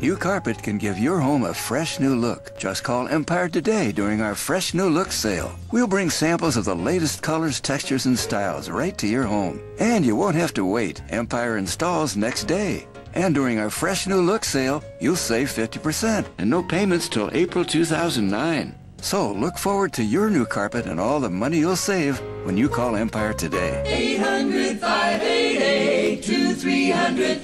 New carpet can give your home a fresh new look. Just call Empire today during our Fresh New Look sale. We'll bring samples of the latest colors, textures, and styles right to your home. And you won't have to wait. Empire installs next day. And during our Fresh New Look sale, you'll save 50% and no payments till April 2009. So look forward to your new carpet and all the money you'll save when you call Empire today. 800 588 2300